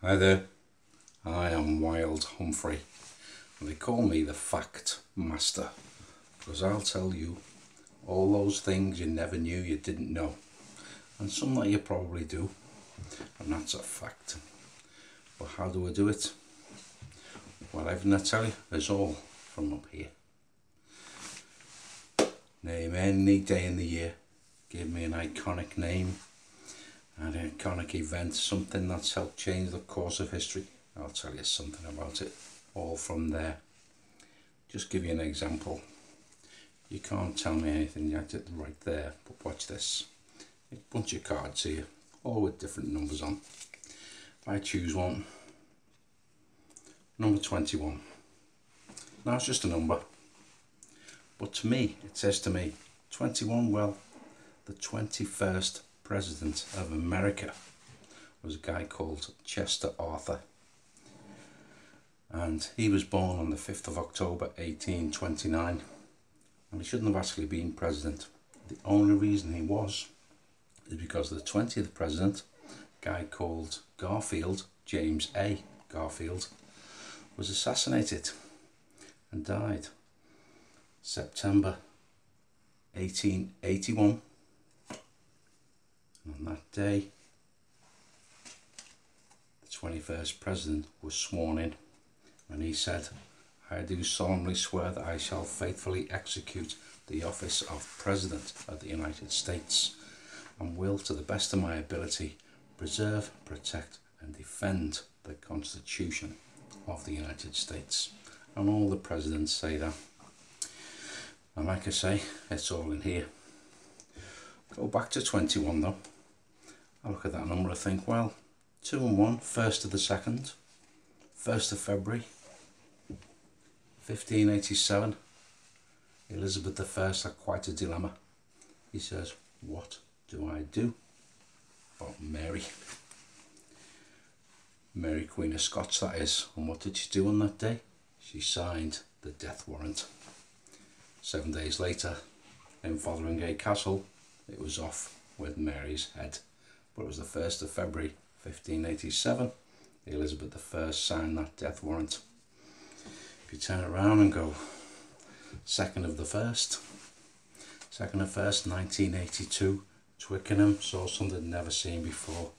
Hi there, I am Wild Humphrey and they call me the Fact Master because I'll tell you all those things you never knew you didn't know and some that you probably do and that's a fact. But how do I do it? Well everything I tell you is all from up here. Name any day in the year, give me an iconic name an iconic event, something that's helped change the course of history. I'll tell you something about it, all from there. Just give you an example. You can't tell me anything yet right there, but watch this. A bunch of cards here, all with different numbers on. If I choose one, number 21. Now it's just a number, but to me, it says to me, 21, well, the 21st President of America was a guy called Chester Arthur. And he was born on the 5th of October 1829. And he shouldn't have actually been president. The only reason he was is because the 20th president, a guy called Garfield, James A. Garfield, was assassinated and died September 1881 on that day, the 21st President was sworn in and he said, I do solemnly swear that I shall faithfully execute the office of President of the United States and will, to the best of my ability, preserve, protect and defend the Constitution of the United States. And all the presidents say that. And like I say, it's all in here. Go back to 21 though. I look at that number, I think, well, 2 and 1, 1st of the 2nd, 1st of February, 1587. Elizabeth I had quite a dilemma. He says, what do I do? About Mary. Mary Queen of Scots that is. And what did she do on that day? She signed the death warrant. Seven days later, in Fotheringhay Castle, it was off with Mary's head but it was the 1st of February 1587 Elizabeth I signed that death warrant. If you turn around and go 2nd of the 1st, 2nd of 1st 1982 Twickenham saw something never seen before.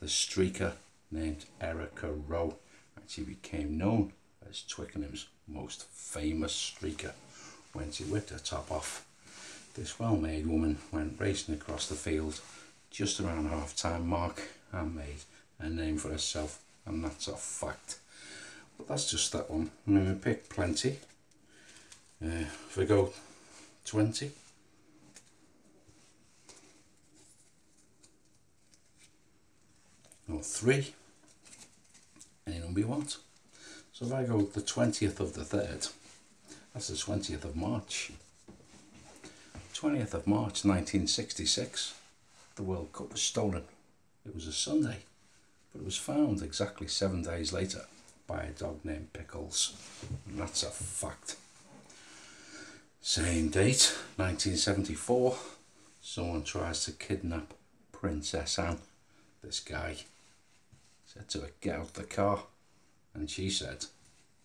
The streaker named Erica Roe actually became known as Twickenham's most famous streaker when she whipped her top off. This well-made woman went racing across the field just around half time mark and made a name for herself and that's a fact. But that's just that one. I'm going to pick plenty. Uh, if we go 20 or 3 any number you want. So if I go the 20th of the 3rd that's the 20th of March. 20th of March 1966 the World Cup was stolen. It was a Sunday, but it was found exactly seven days later by a dog named Pickles. And that's a fact. Same date, 1974, someone tries to kidnap Princess Anne. This guy said to her, get out the car. And she said,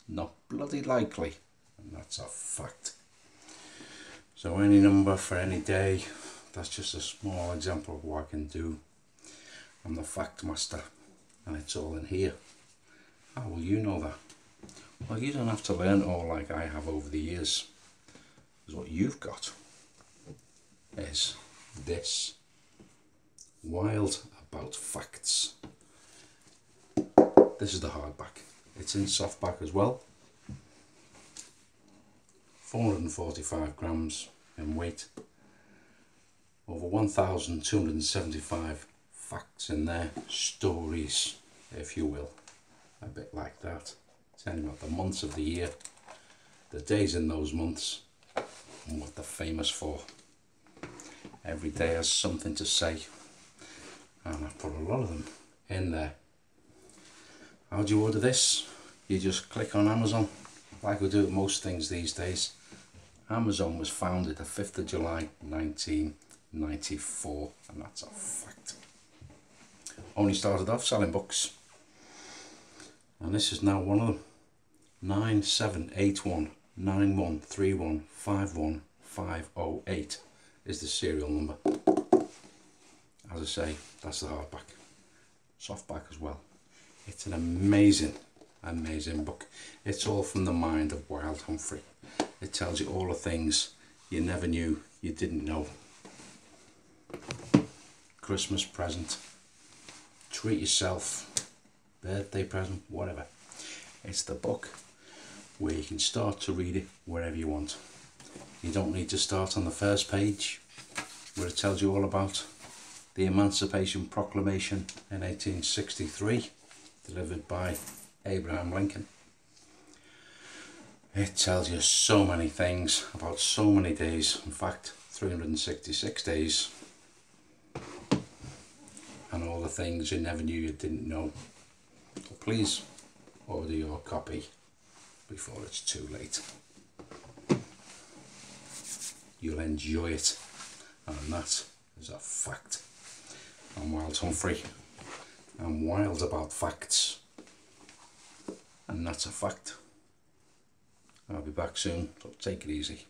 not bloody likely. And that's a fact. So any number for any day, that's just a small example of what I can do. I'm the fact master and it's all in here. How will you know that? Well, you don't have to learn all like I have over the years. Because what you've got is this. Wild About Facts. This is the hardback. It's in softback as well. 445 grams in weight over 1,275 facts in there, stories, if you will, a bit like that. Telling about the months of the year, the days in those months, and what they're famous for. Every day has something to say, and I put a lot of them in there. How do you order this? You just click on Amazon, like we do with most things these days. Amazon was founded the 5th of July 19 94 and that's a fact. Only started off selling books. And this is now one of them. 9781 9131 51508 is the serial number. As I say that's the hardback. Softback as well. It's an amazing amazing book. It's all from the mind of Wild Humphrey. It tells you all the things you never knew you didn't know Christmas present. Treat yourself. Birthday present whatever. It's the book where you can start to read it wherever you want. You don't need to start on the first page where it tells you all about the Emancipation Proclamation in 1863 delivered by Abraham Lincoln. It tells you so many things about so many days, in fact 366 days and all the things you never knew you didn't know. Please order your copy before it's too late. You'll enjoy it and that is a fact. I'm Wild Humphrey. I'm wild about facts and that's a fact. I'll be back soon, so take it easy.